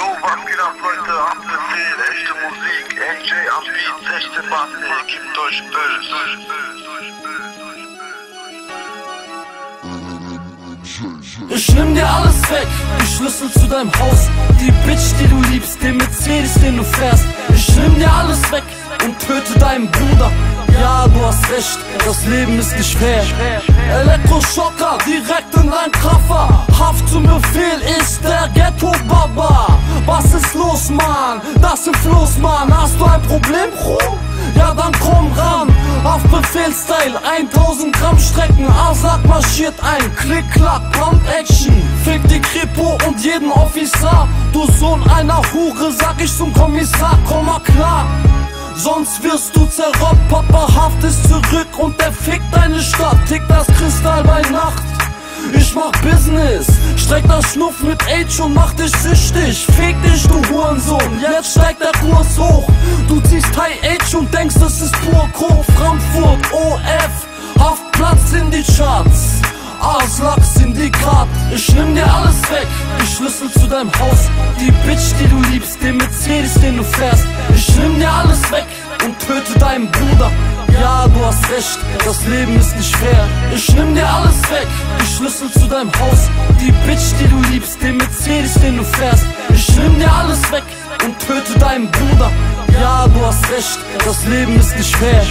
Jo, was geht ab, Leute? Amtbefehl, echte Musik, AJ am Beat, echte Basse, gibt euch Bild. Ich nimm dir alles weg, die Schlüssel zu deinem Haus, die Bitch, die du liebst, den Mercedes, den du fährst. Ich nimm dir alles weg und töte deinen Bruder. Ja, du hast recht, das Leben ist nicht fair. Elektroschocker, direkt in dein Traffer. Haft zum Befehl ist der Ghetto-Baba. Was ist los, Mann? Das ist los, Mann. Hast du ein Problem, Bro? Ja, dann komm ran. Auf Befehlstyle, 1000 Gramm Strecken. Asad marschiert ein. Klick, klack, Pump Action. Fick die Kripo und jeden Officer. Du Sohn einer Hure, sag ich zum Kommissar. Komm mal klar. Sonst wirst du zerrobbt, Papa Haft ist zurück und der fickt deine Stadt. Tick das Kristall bei Nacht. Ich mach Business, streck das Schnuff mit Age und mach dich süchtig. Fick dich, du Hurensohn, jetzt steigt der Kurs hoch. Du ziehst High Age und denkst, das ist pur Koch. Frankfurt, OF, Haftplatz in die Charts. Arschloch Syndikat, ich nimm dir alles weg. Die Schlüssel zu deinem Haus, die Bitch, die du liebst, den Mercedes, den du fährst. Ich nimm dir alles weg und töte deinen Bruder. Ja, du hast recht, das Leben ist nicht fair. Ich nimm dir alles weg, die Schlüssel zu deinem Haus, die Bitch, die du liebst, den Mercedes, den du fährst. Ich nimm dir alles weg und töte deinen Bruder. Ja, du hast recht, das Leben ist nicht fair.